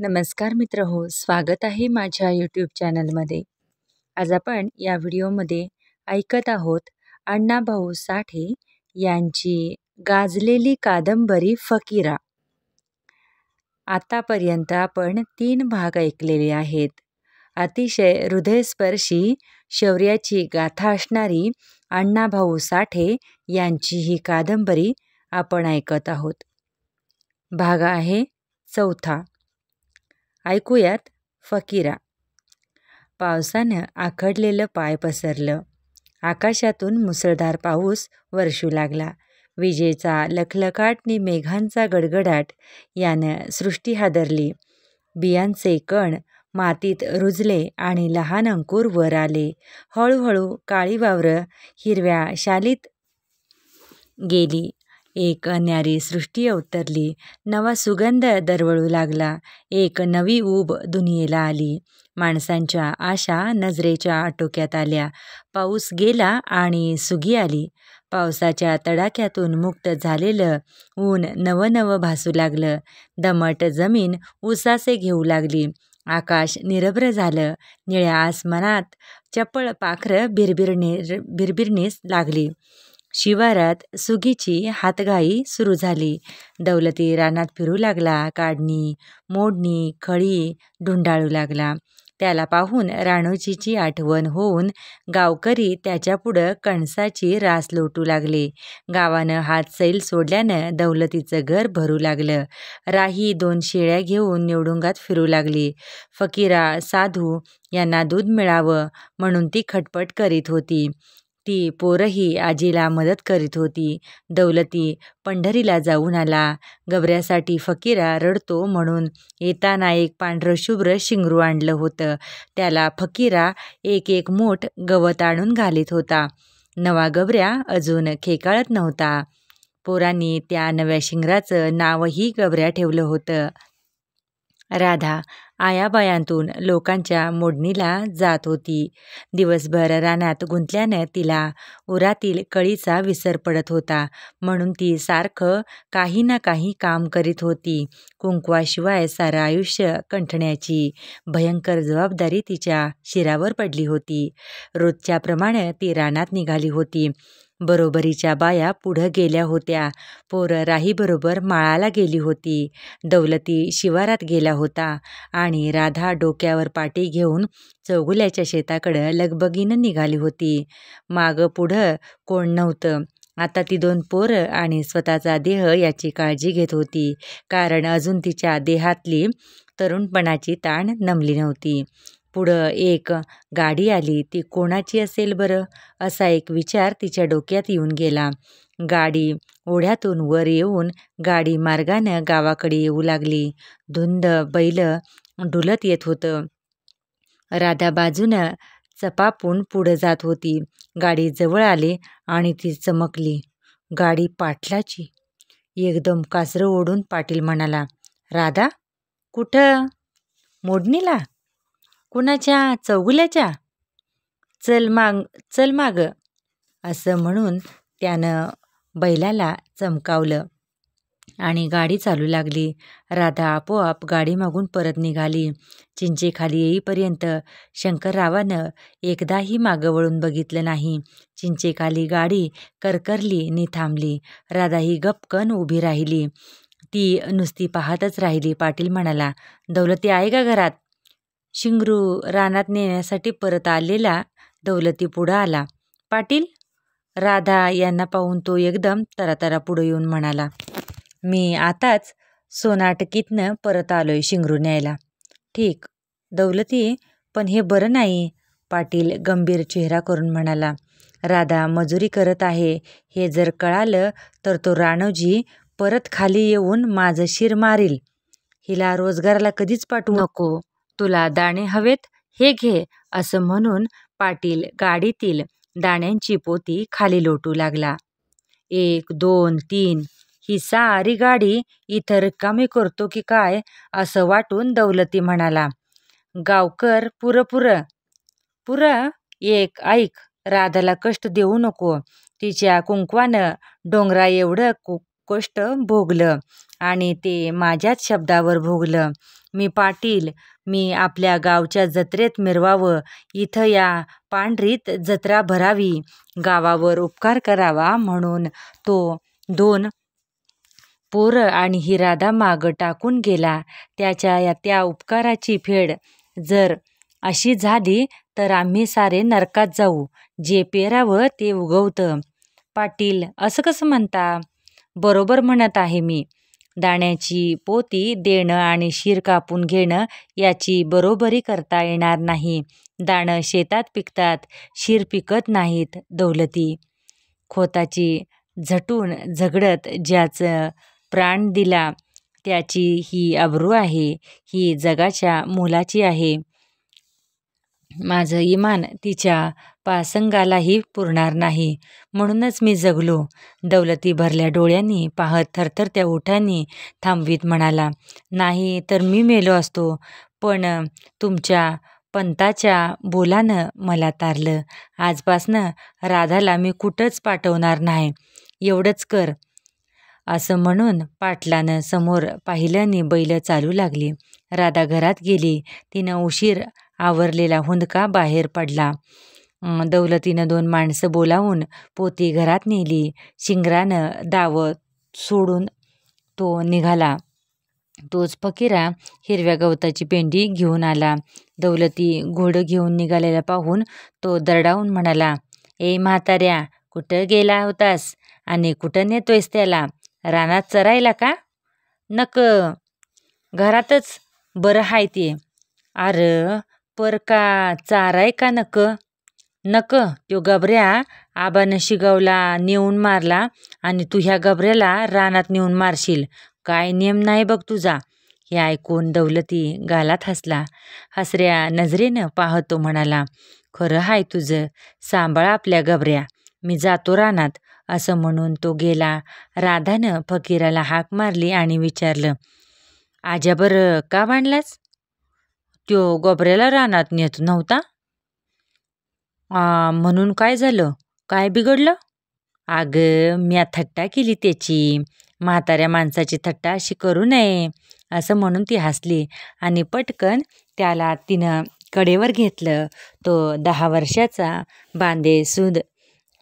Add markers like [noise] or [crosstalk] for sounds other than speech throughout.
नमस्कार मित्र हो स्वागत आहे माझ्या यूट्यूब चॅनलमध्ये आज आपण या व्हिडिओमध्ये ऐकत आहोत अण्णाभाऊ साठे यांची गाजलेली कादंबरी फकीरा. आतापर्यंत आपण तीन भाग ऐकलेले आहेत. अतिशय हृदयस्पर्शी शौर्याची गाथा असणारी अण्णाभाऊ साठे यांची ही कादंबरी आपण ऐकत आहोत. भाग आहे चौथा. ऐकूयात फकीरा. पावसानं आखडलेलं पाय पसरलं. आकाशातून मुसळधार पाऊस वर्षू लागला. विजेचा लखलखाटनी मेघांचा गडगडाट यानं सृष्टी हादरली. बियांचे कण मातीत रुजले आणि लहान अंकुर वर आले. हळूहळू काळी वावरं हिरव्या शालीत गेली. एक न्यारी सृष्टी अवतरली नवा सुगंध दरवळू लागला एक नवी ऊब दुनियेला आली. माणसांच्या आशा नजरेच्या आटोक्यात आल्या. पाऊस गेला आणि सुगी आली. पावसाच्या तडाख्यातून मुक्त झालेलं ऊन नवनवं भासू लागलं. दमट जमीन उसासे घेऊ लागली. आकाश निरभ्र झालं. निळ्या आसमानात चपळ पाखरं बिरबिरणे बिरबिरणीस लागली. शिवारात सुगीची हातघाई सुरू झाली. दौलती रानात फिरू लागला काढणी मोडणी खळी ढुंडाळू लागला. त्याला पाहून राणोजीची आठवण होऊन गावकरी त्याच्यापुढं कणसाची रास लोटू लागले. गावानं हात सैल सोडल्यानं दौलतीचं घर भरू लागलं. राही दोन शेळ्या घेऊन निवडुंगात फिरू लागली. फकीरा साधू यांना दूध मिळावं म्हणून ती खटपट करीत होती. ती पोरही आजीला मदत करीत होती. दौलती पंढरीला जाऊन आला. गबऱ्यासाठी फकीरा रडतो म्हणून येताना एक पांढरं शुभ्र शिंगरू आणलं होतं. त्याला फकीरा एक एक मोठ गवत आणून घालीत होता. नवा गबऱ्या अजून खेकाळत नव्हता. पोरांनी त्या नव्या शिंगराचं नावही गबऱ्या ठेवलं होतं. राधा आयाबायांतून लोकांच्या मोडणीला जात होती. दिवसभर रानात गुंतल्यानं तिला उरातील कळीचा विसर पडत होता. म्हणून ती सारखं काही ना काही काम करीत होती. कुंकवाशिवाय सारं आयुष्य कंठण्याची भयंकर जबाबदारी तिच्या शिरावर पडली होती. रोजच्याप्रमाणे ती रानात निघाली होती. बरोबरीच्या बाया पुढं गेल्या होत्या. पोरं राहीबरोबर माळाला गेली होती. दौलती शिवारात गेला होता आणि राधा डोक्यावर पाटी घेऊन चौगुल्याच्या शेताकडं लगबगीनं निघाली होती. मागं पुढं कोण नव्हतं. आता ती दोन पोरं आणि स्वतःचा देह याची काळजी घेत होती. कारण अजून तिच्या देहातली तरुणपणाची ताण नमली नव्हती. पुढं एक गाडी आली ती कोणाची असेल बरं? असा एक विचार तिच्या डोक्यात येऊन गेला. गाडी ओढ्यातून वर येऊन गाडी मार्गानं गावाकडे येऊ लागली. धुंद बैल डुलत येत होतं. राधा बाजूनं चपापून पुढं जात होती. गाडी जवळ आली आणि ती चमकली. गाडी पाटलाची. एकदम कासरं ओढून पाटील म्हणाला राधा कुठं? मोडणीला? कुणाच्या? चौगुल्याच्या? चल माग चल माग. असं म्हणून त्यानं बैलाला चमकावलं आणि गाडी चालू लागली. राधा आपोआप गाडी मागून परत निघाली. चिंचेखाली येईपर्यंत शंकररावानं एकदाही मागं वळून बघितलं नाही. चिंचेखाली गाडी करकरली नि थांबली. राधा ही गपकन उभी राहिली. ती नुसती पाहतच राहिली पाटील म्हणाला दौलती आहे का घरात? शिंगरू रानात नेण्यासाठी परत आलेला दौलती पुढं आला. पाटील राधा यांना पाहून तो एकदम तरातरा पुढं येऊन म्हणाला मी आताच सोनाटकीतनं परत आलो आहे शिंगरू न्यायला. ठीक दौलती पण हे बरं नाही पाटील गंभीर चेहरा करून म्हणाला. राधा मजुरी करत आहे हे जर कळालं तर तो राणवजी परत खाली येऊन माझं शिर मारील. हिला रोजगाराला कधीच पाठवू नको. तुला दाणे हवेत? हे घे असं म्हणून पाटील गाडीतील दाण्यांची पोती खाली लोटू लागला. एक दोन तीन. ही सारी गाडी इथं रिकामी करतो की काय असं वाटून दौलती म्हणाला. गावकर पुरं पुरं. पुरं? एक ऐक राधाला कष्ट देऊ नको. तिच्या कुंकवानं डोंगरा एवढं कु कष्ट भोगलं. आणि ते माझ्याच शब्दावर भोगलं. मी पाटील मी आपल्या गावच्या जत्रेत मिरवावं इथं या पांढरीत जत्रा भरावी गावावर उपकार करावा म्हणून तो दोन पोरं आणि ही राधा मागं टाकून गेला. त्याच्या या त्या उपकाराची फेड जर अशी झाली तर आम्ही सारे नरकात जाऊ जे पेरावं ते उगवतं. पाटील असं कसं म्हणता? बरोबर म्हणत आहे मी. दाण्याची पोती देणं आणि शिर कापून घेणं याची बरोबरी करता येणार नाही. दाणं शेतात पिकतात शिर पिकत नाहीत दौलती. खोताची झटून झगडत ज्याचं प्राण दिला त्याची ही अब्रू आहे ही जगाच्या मोलाची आहे. माझं इमान तिच्या पासंगालाही पुरणार नाही. म्हणूनच मी जगलो. दौलती भरल्या डोळ्यांनी पाहत थरथर त्या ओठांनी थांबवीत म्हणाला नाही तर मी मेलो असतो. पण तुमच्या पंताच्या बोलानं मला तारलं. आजपासनं राधाला मी कुठंच पाठवणार नाही. एवढंच कर. असं म्हणून पाटलानं समोर पाहिल्याने बैल चालू लागली. राधा घरात गेली. तिनं उशीर आवरलेला हुंदका बाहेर पडला. दौलतीनं दोन माणसं बोलावून पोती घरात नेली. शिंगरानं दावत सोडून तो निघाला. तोच फकीरा हिरव्या गवताची पेंडी घेऊन आला. दौलती घोडं घेऊन निघालेला पाहून तो दरडावून म्हणाला ए म्हाताऱ्या कुठं गेला होतास आणि कुठं नेतोयस त्याला? रानात चरायला का? नक घरातच. बरं हाय ते. अरे पर का चाराय का नक? नक तो गबऱ्या आबानं शिगावला नेऊन मारला आणि तू ह्या गबऱ्याला रानात नेऊन मारशील. काय नियम नाही बघ तुझा. हे ऐकून दौलती गालात हसला. हसऱ्या नजरेनं पाहतो म्हणाला खरं हाय तुझं. सांभाळा आपल्या गबऱ्या. मी जातो रानात. असं म्हणून तो गेला. राधानं फकीराला हाक मारली आणि विचारलं आज्याबर का मांडलास त्यो गोबऱ्याला रानात नेत नव्हता? म्हणून काय झालं? काय बिघडलं? अगं म्या थट्टा केली त्याची. म्हाताऱ्या माणसाची थट्टा अशी करू नये असं म्हणून ती हसली आणि पटकन त्याला तिनं कडेवर घेतलं. तो दहा वर्षाचा बांदे सुद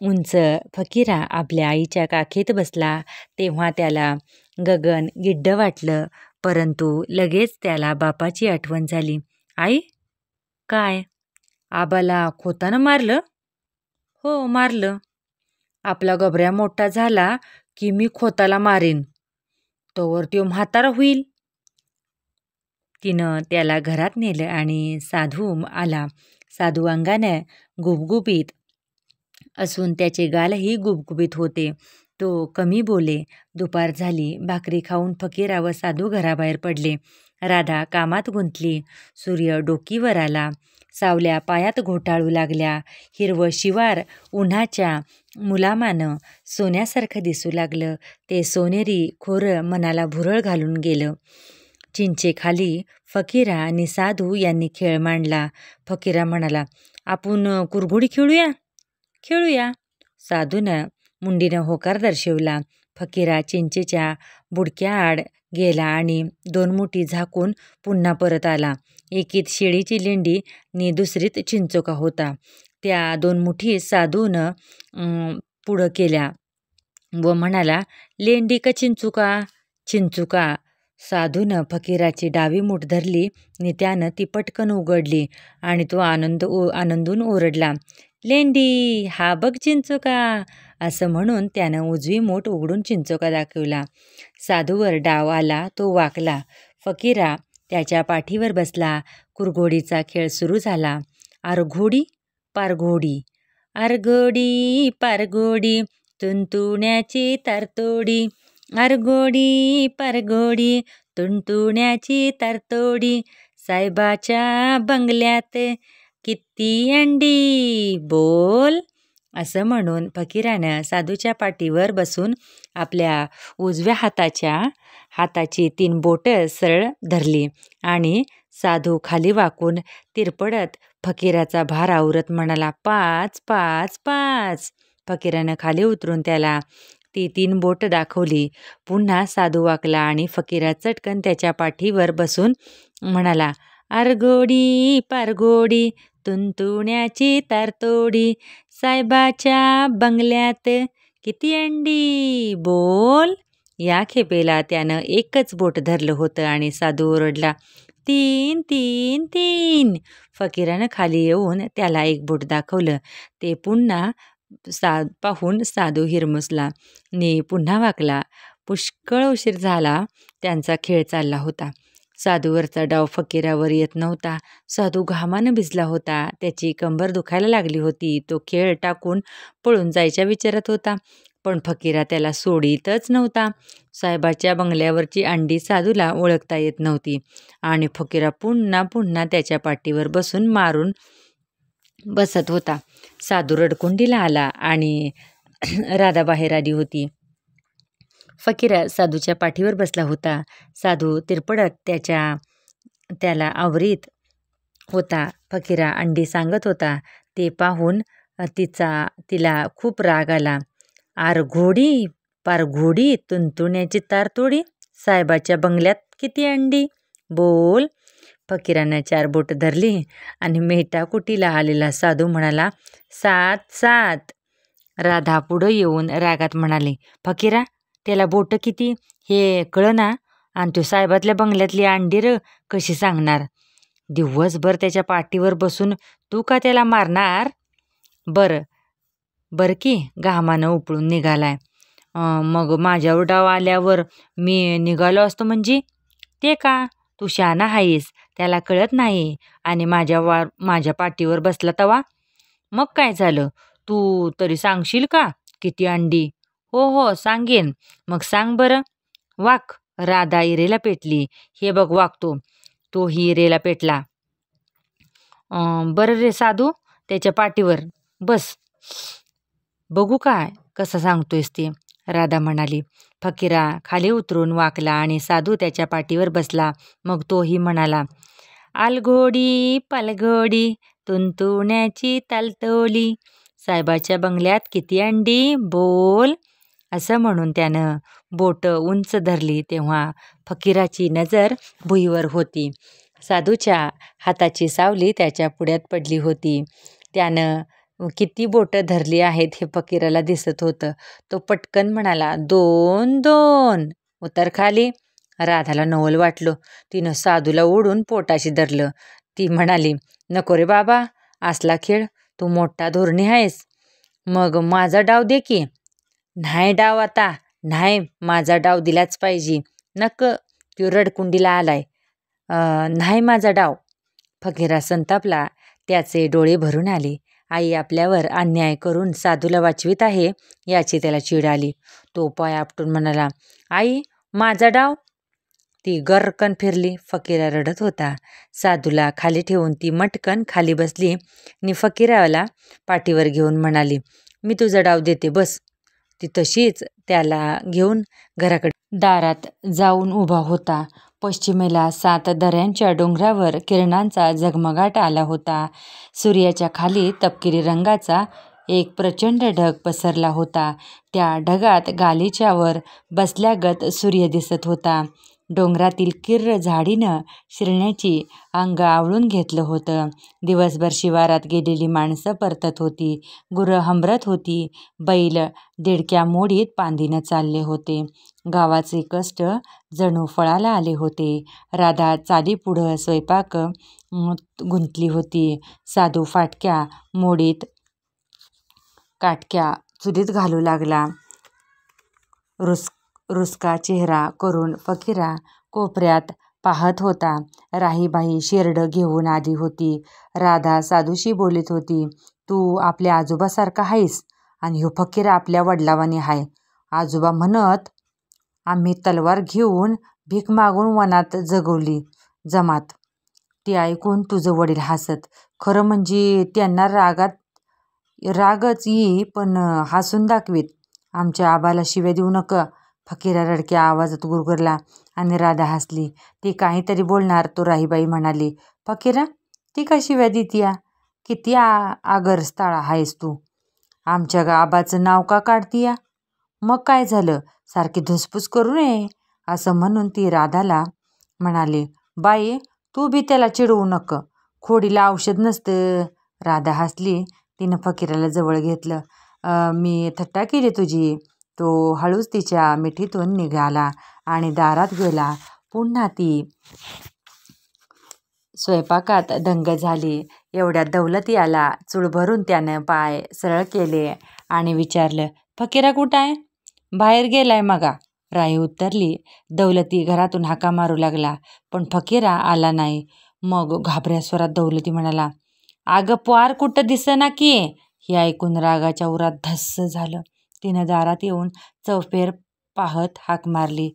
उंच फकीरा आपल्या आईच्या काखेत बसला. तेव्हा त्याला गगन गिड्ड वाटलं परंतु लगेच त्याला बापाची आठवण झाली. आई काय? आबाला खोतानं मारलं? हो मारलं. आपला गबऱ्या मोठा झाला की मी खोताला मारेन. तोवर त्यो म्हातारा होईल. तिनं त्याला घरात नेलं आणि साधू आला. साधू अंगाने गुबगुबीत असून त्याचे गालही गुबगुबीत होते. तो कमी बोले. दुपार झाली. भाकरी खाऊन फकीरा व साधू घराबाहेर पडले. राधा कामात गुंतली. सूर्य डोकीवर आला. सावल्या पायात घोटाळू लागल्या. हिरवं शिवार उन्हाच्या मुलामानं सोन्यासारखं दिसू लागलं. ते सोनेरी खोरं मनाला भुरळ घालून गेलं. चिंचेखाली फकीरा आणि साधू यांनी खेळ मांडला. फकीरा म्हणाला आपण कुरघुडी खेळूया? खेळूया. साधूनं मुंडीनं होकार दर्शवला. फकीरा चिंचेच्या बुडक्याआड गेला आणि दोन मुठी झाकून पुन्हा परत आला. एकीत शेळीची लेंडी नि दुसरीत चिंचोका होता. त्या दोन मुठी साधूनं पुढं केल्या व म्हणाला लेंडी का चिंचुका? चिंचुका साधूनं फकीराची डावी मूठ धरली आणि त्यानं ती पटकन उघडली आणि तो आनंद ओ आनंदून ओरडला लेंडी हा बघ चिंचोका असं म्हणून त्यानं उजवी मूठ उघडून चिंचोका दाखवला. साधूवर डाव आला तो वाकला फकीरा त्याच्या पाठीवर बसला. कुरघोडीचा खेळ सुरू झाला. आरघोडी पारघोडी. आरघोडी पारघोडी. तुंतुण्याची तरतोडी. आरघोडी पारघोडी. तुंतुण्याची तरतोडी. साहेबाच्या बंगल्यात किती अंडी? बोल. असं म्हणून फकीरानं साधूच्या पाठीवर बसून आपल्या उजव्या हाताच्या हाताची तीन बोटं सरळ धरली आणि साधू खाली वाकून तिरपडत फकीराचा भार आवरत म्हणाला पाच पाच पाच. फकीरानं खाली उतरून त्याला ती तीन बोट दाखवली. पुन्हा साधू वाकला आणि फकीरा चटकन त्याच्या पाठीवर बसून म्हणाला आरगोडी पारगोडी तुंतुण्याची तारतोडी साहेबाच्या बंगल्यात किती अंडी बोल. या खेपेला त्यानं एकच बोट धरलं होतं आणि साधू ओरडला तीन तीन तीन. फकीरानं खाली येऊन त्याला एक बोट दाखवलं. ते पुन्हा सा पाहून साधू हिरमुसला ने पुन्हा वाकला. पुष्कळ उशीर झाला. त्यांचा खेळ चालला होता. साधूवरचा डाव फकीरावर येत नव्हता. साधू घामानं भिजला होता. त्याची कंबर दुखायला लागली होती. तो खेळ टाकून पळून जायच्या विचारात होता. पण फकीरा त्याला सोडीतच नव्हता. साहेबाच्या बंगल्यावरची अंडी साधूला ओळखता येत नव्हती आणि फकीरा पुन्हा पुन्हा त्याच्या पाठीवर बसून मारून बसत होता. साधू रडकुंडीला आला आणि [clears throat] राधा बाहेर आली होती. फकीरा साधूच्या पाठीवर बसला होता. साधू तिरपडत त्याच्या त्याला आवरीत होता. फकीरा अंडी सांगत होता. ते पाहून तिचा तिला खूप राग आला. आर घोडी पार घोडी साहेबाच्या बंगल्यात किती अंडी? बोल. फकीरानं चार बोट धरली आणि मेहटा कुटीला आलेला साधू म्हणाला सात सात. राधा पुढं येऊन रागात म्हणाली फकीरा त्याला बोट किती? हे कळना. आणि तो साहेबातल्या बंगल्यातली अंडी र कशी सांगणार? दिवसभर त्याच्या पाठीवर बसून तू का त्याला मारणार? बरं. बरं की घामानं उपळून निघालाय. मग माझ्यावर डाव आल्यावर मी निघालो असतो म्हणजे? ते का? तू शहाणा आहेस त्याला कळत नाही. आणि माझ्या वा माझ्या पाठीवर बसला तवा? मग काय झालं? तू तरी सांगशील का? किती अंडी? हो हो सांगेन. मग सांग बरं. वाक. राधा इरेला पेटली. हे बघ वागतो तो ही इरेला पेटला बरं रे साधू त्याच्या पाठीवर. बस. बघू काय? कसं सांगतोयस ते? राधा म्हणाली. फकीरा खाली उतरून वाकला आणि साधू त्याच्या पाठीवर बसला. मग तोही म्हणाला आलघोडी पालघोडी तुंतुण्याची तालतोली. साहेबाच्या बंगल्यात किती अंडी? बोल. असं म्हणून त्यानं बोट उंच धरली तेव्हा फकीराची नजर भुईवर होती. साधूच्या हाताची सावली त्याच्या पुढ्यात पडली होती. त्यानं किती बोटं धरली आहेत हे फकीराला दिसत होतं. तो पटकन म्हणाला दोन दोन. उतर खाली. राधाला नवल वाटलं. तिनं साधूला ओढून पोटाशी धरलं. ती म्हणाली नको रे बाबा असला खेळ. तू मोठा धोरणी आहेस. मग माझा डाव दे की. नाही डाव आता. नाही माझा डाव दिलाच पाहिजे. नक तो रडकुंडीला आलाय. नाही माझा डाव. फकीरा संतापला. त्याचे डोळे भरून आले. आई आपल्यावर अन्याय करून साधूला वाचवीत आहे याची त्याला चीड आली. तो पाय आपटून म्हणाला आई माझा डाव. ती गरकन फिरली फकीरा रडत होता. साधूला खाली ठेवून ती मटकन खाली बसली आणि फकीराला पाठीवर घेऊन म्हणाली मी तुझा डाव देते बस. ती तशीच त्याला घेऊन घराकडे दारात जाऊन उभा होता. पश्चिमेला सात दऱ्यांच्या डोंगरावर किरणांचा झगमगाट आला होता. सूर्याच्या खाली तपकिरी रंगाचा एक प्रचंड ढग पसरला होता. त्या ढगात गालिच्यावर बसल्यागत सूर्य दिसत होता. डोंगरातील किर्र झाडीनं शिरण्याची अंग आवळून घेतलं होतं. दिवसभर शिवारात गेलेली माणसं परतत होती. गुरं हंबरत होती. बैल दिडक्या मोडीत पांदीनं चालले होते. गावाचे कष्ट जणू फळाला आले होते. राधा चालीपुढं स्वयंपाक गुंतली होती. साधू फाटक्या मोडीत काटक्या चुलीत घालू लागला. रुस रुसका चेहरा करून फकिरा कोपऱ्यात पाहत होता. राहीबाई शेरडं घेऊन आली होती. राधा साधूशी बोलत होती तू आपल्या आजोबासारखा आहेस आणि ह्यो फकीरा आपल्या वडिलावानी हाय. आजोबा म्हणत आम्ही तलवार घेऊन भीक मागून वनात जगवली. जमात. ते ऐकून तुझं वडील हसत. खरं म्हणजे त्यांना रागात रागच येई पण हसून दाखवीत. आमच्या आबाला शिव्या देऊ नका. फकीरा रडक्या आवाजात गुरगुरला आणि राधा हसली. ती काहीतरी बोलणार तो राहीबाई म्हणाली. फकीरा ती का शिव्या देतीया किती आ आगर आहेस तू? आमच्या आबाचं नाव का काढतीया? मग काय झालं? सारखी धुसफूस करू नये असं म्हणून ती राधाला म्हणाली. बाई तू बी त्याला चिडवू नक. खोडीला औषध नसतं. राधा हसली. तिनं फकीराला जवळ घेतलं. मी थट्टा केली तुझी. तो हळूच तिच्या मिठीतून निघाला आणि दारात गेला. पुन्हा ती स्वयंपाकात दंग झाली. एवढ्यात दौलती आला. चूळ भरून त्यानं पाय सरळ केले आणि विचारलं फकीरा कुठं आहे बाहेर गेलाय मगा. राई उत्तरली. दौलती घरातून हाका मारू लागला पण फकीरा आला नाही. मग घाबऱ्या स्वरात दौलती म्हणाला अगं पोर कुठं दिसना की? हे ऐकून रागाच्या उरात धस्स झालं. तिनं दारात येऊन चौफेर पाहत हाक मारली.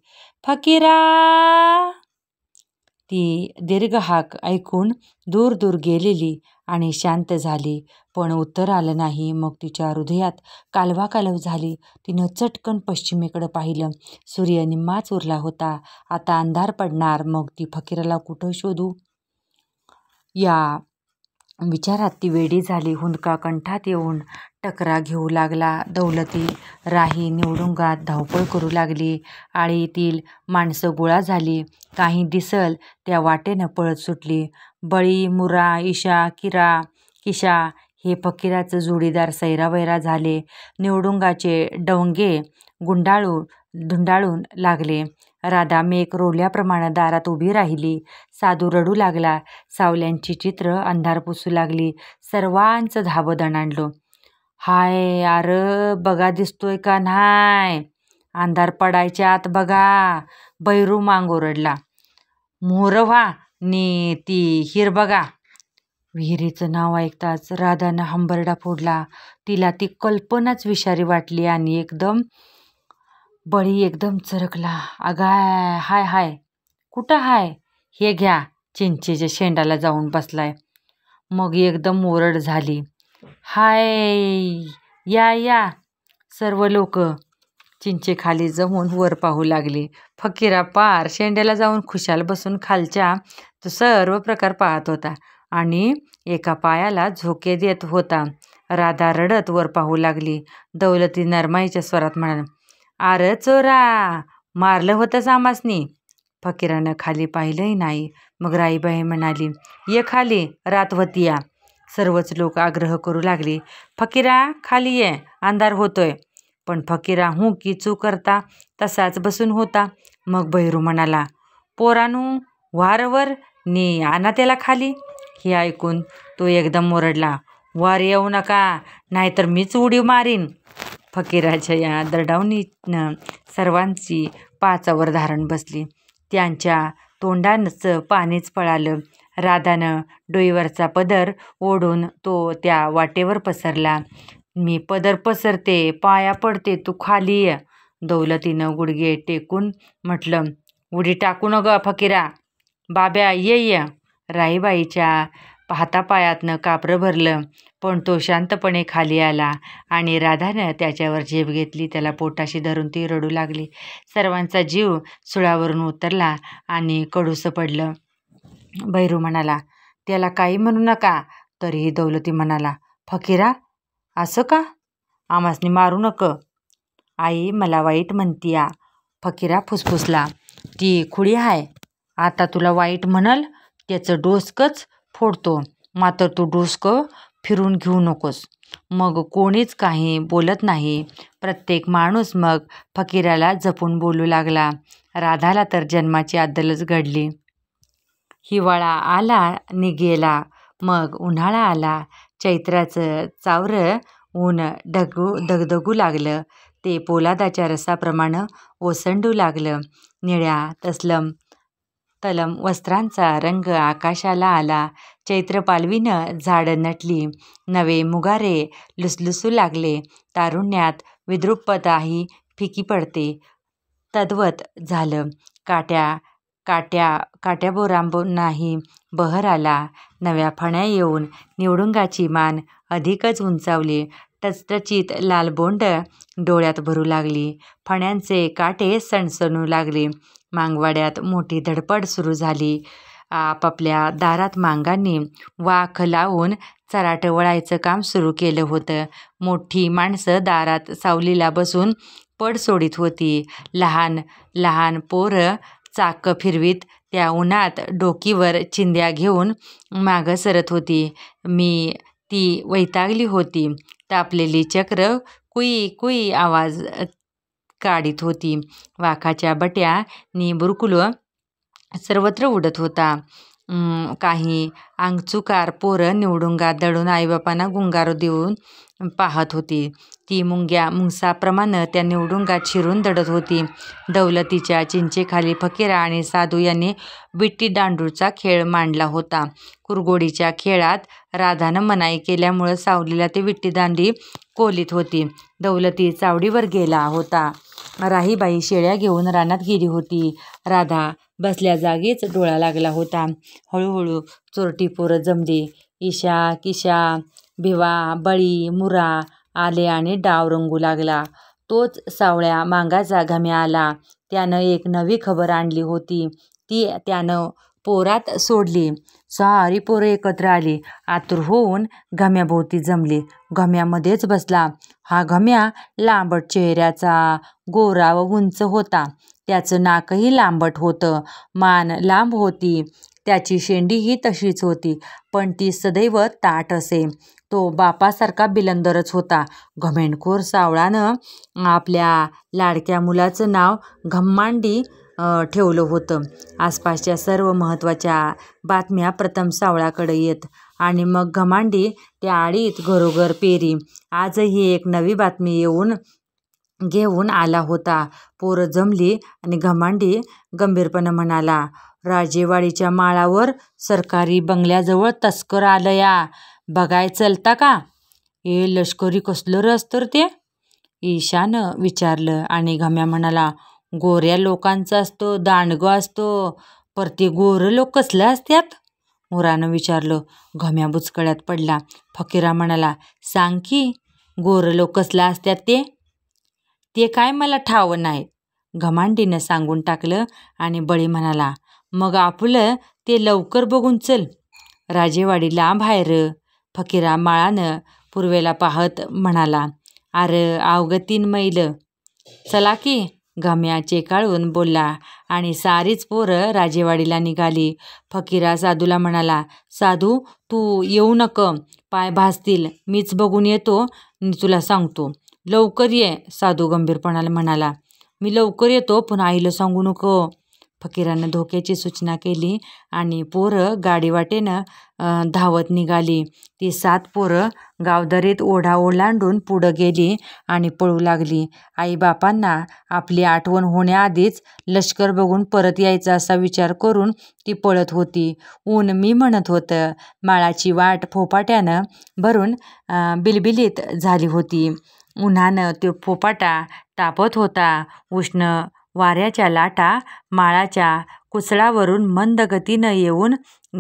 फकीरा! ती दीर्घ हाक ऐकून दूर दूर गेलेली आणि शांत झाली. पण उत्तर आलं नाही. मग तिच्या हृदयात कालवा कालव झाली. तिनं चटकन पश्चिमेकडं पाहिलं. सूर्य निम्माच उरला होता. आता अंधार पडणार. मग ती फकीराला कुठं शोधू? या विचारात ती वेडी झाली. हुंदका कंठात येऊन टकरा घेऊ लागला. दौलती राही निवडुंगात धावपळ करू लागली. आळीतील माणसं गोळा झाली. काही दिसल त्या वाटेनं पळत सुटली. बळी मुरा ईशा किरा किशा हे फकीराचं जोडीदार सैरावैरा झाले. निवडुंगाचे डोंगे गुंडाळू धुंडाळून लागले. राधा मेक रोवल्याप्रमाणे दारात उभी राहिली. साधू रडू लागला. सावल्यांची चित्र अंधार पुसू लागली. सर्वांचं धाबं दणाणलं. हाय अरे बघा दिसतोय का नाही? अंधार पडायच्या आत बघा. बैरू मांगोरडला मोर व्हा नी ती हिर बघा. विहिरीचं नाव ऐकताच राधानं हंबरडा फोडला. तिला ती कल्पनाच विषारी वाटली आणि एकदम बळी एकदम चरकला. अगाय हाय हाय. कुठं हाय? हे घ्या चिंचेच्या शेंडाला जाऊन बसलाय. मग एकदम ओरड झाली. हाय. या या. सर्व लोक चिंचेखाली जमून वर पाहू लागले. फकीरा पार शेंड्याला जाऊन खुशाल बसून खालच्या तो सर्व प्रकार पाहत होता आणि एका पायाला झोके देत होता. राधा रडत वर पाहू लागली. दौलती नरमाईच्या स्वरात म्हणाल आर चोरा मारलं होतं सामासनी. फकीरानं खाली पाहिलंही नाही. मग राईबाई म्हणाली ये खाली रातवती या. सर्वच लोक आग्रह करू लागले फकीरा खाली ये अंधार होतोय. पण फकीरा हू की चू करता? तसाच बसून होता. मग बहिरू म्हणाला पोरानू वारवर नी आणा त्याला खाली. हे ऐकून तो एकदम ओरडला वार येऊ नका नाहीतर मीच उडी मारीन. फकीराच्या या दरडावणीनं सर्वांची पाचावर धारण बसली. त्यांच्या तोंडानंच पाणीच पळालं. राधानं डोईवरचा पदर ओढून तो त्या वाटेवर पसरला. मी पदर पसरते पाया पडते तू खाली ये दौलतीनं गुडघे टेकून म्हटलं. उडी टाकू न ग फकीरा. बाब्या ये ये. राईबाईच्या पाहता पायातनं कापरं भरलं पण तो शांतपणे खाली आला आणि राधानं त्याच्यावर झेप घेतली. त्याला पोटाशी धरून ती रडू लागली. सर्वांचा जीव सुळावरून उतरला आणि कडूसं पडलं. भैरू म्हणाला त्याला काही म्हणू नका. तरीही दौलती म्हणाला फकीरा असं का? आमासनी मारू नक. आई मला वाईट म्हणतीया. फकीरा फुसफुसला ती खुळी आहे आता तुला वाईट म्हणाल त्याचं डोसकंच फोडतो. मात्र तू डोसकं फिरून घेऊ नकोस. मग कोणीच काही बोलत नाही. प्रत्येक माणूस मग फकीराला जपून बोलू लागला. राधाला तर जन्माची अद्दलच घडली. हिवाळा आला नि गेला मग उन्हाळा आला. चैत्राचं चावरं ऊन ढगू दगदगू लागलं. ते पोलादाच्या रसाप्रमाणे ओसंडू लागलं. निळ्या तसलम तलम वस्त्रांचा रंग आकाशाला आला. चैत्र पालवीनं झाडं नटली. नवे मुगारे लुसलुसू लागले. तारुण्यात विद्रुपताही फिकी पडते. तद्वत झालं. काट्या काट्या काट्याबोरांबूनही बहर आला. नव्या फण्या येऊन निवडुंगाची मान अधिकच उंचावली. टचटचीत लालबोंड डोळ्यात भरू लागली. फण्यांचे काटे सणसणू लागले. मांगवाड्यात मोठी धडपड सुरू झाली. आपापल्या दारात मांगांनी वाख लावून चराट वळायचं काम सुरू केलं होतं. मोठी माणसं दारात सावलीला बसून पड सोडित होती. लहान लहान पोरं चाकं फिरवीत त्या उन्हात डोकीवर चिंध्या घेऊन मागं सरत होती. मी ती वैतागली होती. तापलेली चक्र कुई कुई आवाज काढीत होती. वाखाच्या बट्या नि बुरकुलं सर्वत्र उडत होता. काही आंगचुकार पोरं निवडुंगात दडून आईबापांना गुंगारू देऊन पाहत होती. ती मुंग्या मुंगसाप्रमाणं त्या निवडुंगात शिरून दडत होती. दौलतीच्या चिंचेखाली फकिरा आणि साधू यांनी विटीदांडूचा खेळ मांडला होता. कुरघोडीच्या खेळात राधानं मनाई केल्यामुळं सावलीला ती विटीदांडी कोलीत होती. दौलती चावडीवर गेला होता. राहीबाई शेळ्या घेऊन रानात गेली होती. राधा बसल्या जागीच डोळा लागला होता. हळूहळू चोरटी पोरं जमली. इशा, किशा, भिवा, बळी, मुरा आले आणि डाव रंगू लागला. तोच सावळ्या मांगाचा घम्या आला. त्यानं एक नवी खबर आणली होती. ती त्यानं पोरात सोडली. सारी पोरं एकत्र आली. आतुर होऊन घम्याभोवती जमली. घम्यामध्येच बसला. हा घम्या लांबट चेहऱ्याचा गोरा व उंच होता. त्याचं नाकही लांबट होतं. मान लांब होती. त्याची शेंडीही तशीच होती. पण ती सदैव ताट असे. तो बापासारखा बिलंदरच होता. घमेंडखोर सावळानं आपल्या लाडक्या मुलाचं नाव घम्मांडी ठेवलं होतं. आसपासच्या सर्व महत्त्वाच्या बातम्या प्रथम सावळाकडे येत आणि मग घमांडी त्या आळीत घरोघर पेरी. आजही एक नवी बातमी येऊन घेऊन आला होता. पोरं जमली आणि घमांडी गंभीरपणे म्हणाला, राजेवाडीच्या माळावर सरकारी बंगल्याजवळ तस्कर आलया. बघाय चलता का? ए लष्करी कसलं रस तर ते? ईशानं विचारलं आणि घम्या म्हणाला, गोऱ्या लोकांचं असतो दांडगं असतो पर ते गोरं लोक कसलं असत्यात? मुरानं विचारलं. घम्या बुचकळ्यात पडला. फकिरा म्हणाला, सांग की, गोरं लोक कसलं असत्यात ते? ते काय मला ठावं नाही घमांडीनं सांगून टाकलं आणि बळी म्हणाला, मग आपलं ते लवकर बघून चल. राजेवाडी लांब फकिरा माळानं पूर्वेला पाहत म्हणाला. अरे अवघं तीन मैल. चला की, घम्या चेकाळून बोलला आणि सारीच पोरं राजेवाडीला निघाली. फकिरा साधूला म्हणाला, साधू तू येऊ नकं. पाय भासतील मीच बघून येतो नि तुला सांगतो. लवकर ये. साधू गंभीरपणाला म्हणाला. मी लवकर येतो पण आईला सांगू नको. फकीरानं धोक्याची सूचना केली आणि पोरं गाडीवाटेनं धावत निघाली. ती सात पोरं गावदरीत ओढा ओलांडून पुढं गेली आणि पळू लागली. आईबापांना आपली आठवण होण्याआधीच लष्कर बघून परत यायचा असा विचार करून ती पळत होती. ऊन मी म्हणत होतं. माळाची वाट फोपाट्यानं भरून बिलबिलीत झाली होती. उन्हानं तो फोपाटा तापत होता. उष्ण वाऱ्याच्या लाटा माळाच्या कुसळावरून मंद गतीनं येऊन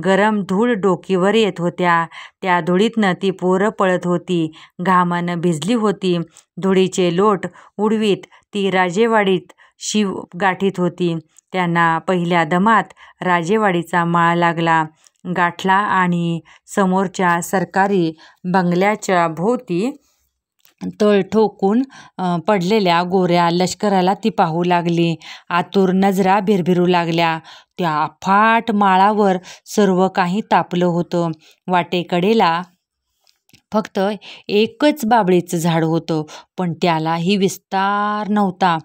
गरम धूळ डोकीवर येत होत्या. त्या धुळीतनं ती पोरं पळत होती. घामानं भिजली होती. धुळीचे लोट उडवीत ती राजेवाडीत शिव गाठीत होती. त्यांना पहिल्या दमात राजेवाडीचा माळ लागला, गाठला आणि समोरच्या सरकारी बंगल्याच्या भोवती तळ ठोकून पडलेल्या गोऱ्या लष्कराला ती पाहू लागली. आतुर नजरा भिरभिरू लागल्या. त्या अफाट माळावर सर्व काही तापलं होतं. वाटेकडेला फक्त एकच बाबळीचं झाड होतं. पण त्यालाही विस्तार नव्हता.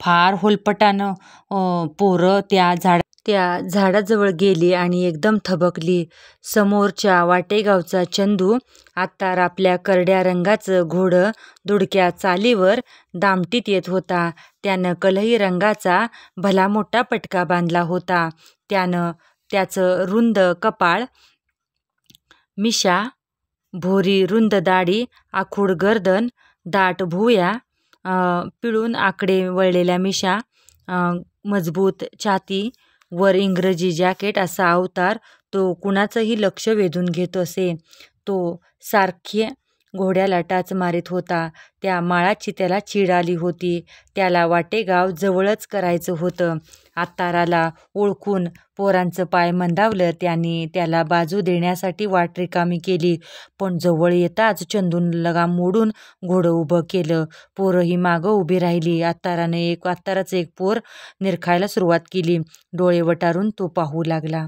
फार होलपटानं पोरं त्या झाड त्या झाडाजवळ गेली आणि एकदम थबकली. समोरच्या वाटेगावचा चंदू आत्ता आपल्या करड्या रंगाचं घोडं दुडक्या चालीवर दामटीत येत होता. त्यानं कलई रंगाचा भला मोठा पटका बांधला होता. त्यानं त्याचं रुंद कपाळ, मिशा, भोरी रुंद दाढी, आखूड गर्दन, दाट भुवया, पिळून आकडे वळलेल्या मिशा, मजबूत छाती, वर इंग्रजी जॅकेट असा अवतार तो कुणाचंही लक्ष वेधून घेत असे. तो सारखे घोड्याला टाच मारीत होता. त्या माळाची त्याला चीड आली होती. त्याला वाटेगाव जवळच करायचं होतं. आत्ताराला ओळखून पोरांचं पाय मंदावलं. त्याने त्याला बाजू देण्यासाठी वाट रिकामी केली. पण जवळ येताच चंदून लगाम मोडून घोडं उभं केलं. पोरंही मागं उभी राहिली. आत्ताराचं एक पोर निरखायला सुरुवात केली. डोळे वटारून तो पाहू लागला.